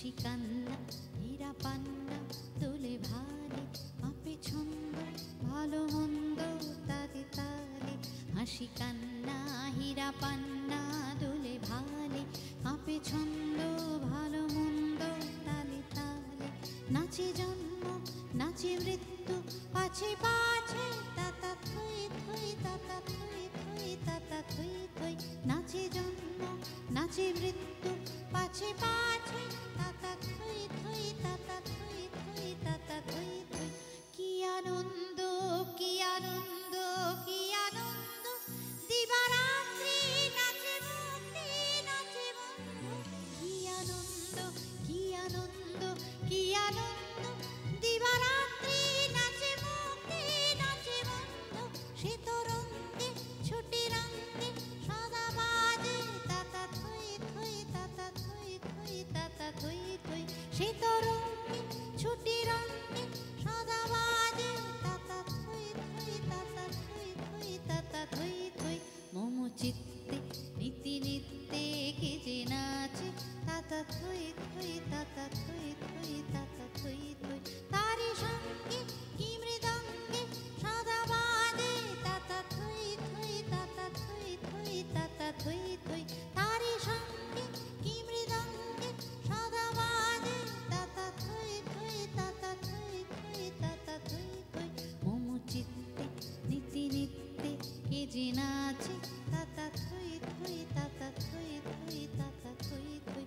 হাসি কান্না হীরা পান্না দোলে ভারে আপে ছন্দ, ভালো মন্দ, তাতে তালে। হাসি কান্না হীরা পান্না দোলে ভালে আপে ছন্দ, ভালো মন্দ, তালে তালে। নাচে জন্ম, নাচে মৃত্যু, পাছে পাছে, তাতা থই থই, তাতা থই থই, তাতা থই থই। নাচে জন্ম, নাচে মৃত্যু, পাছে পাছে থই থই তাতা থই থই তাতা থই থই। কি আনন্দ কি আনন্দ কি আনন্দ। দিবারাত্রি নাচে মুক্তি নাচে বন্ধু। কি আনন্দ কি আনন্দ কি আনন্দ। থই সে তরঙ্গে ছুটি রঙ্গে সদা বাজে তাতা থুই থুই তাতা থুই থুই চিত্তে যে তাতা থই, থুই তাতা থই। 지나치 따따 투이 투이 따따 투이 투이 따따 투이 투이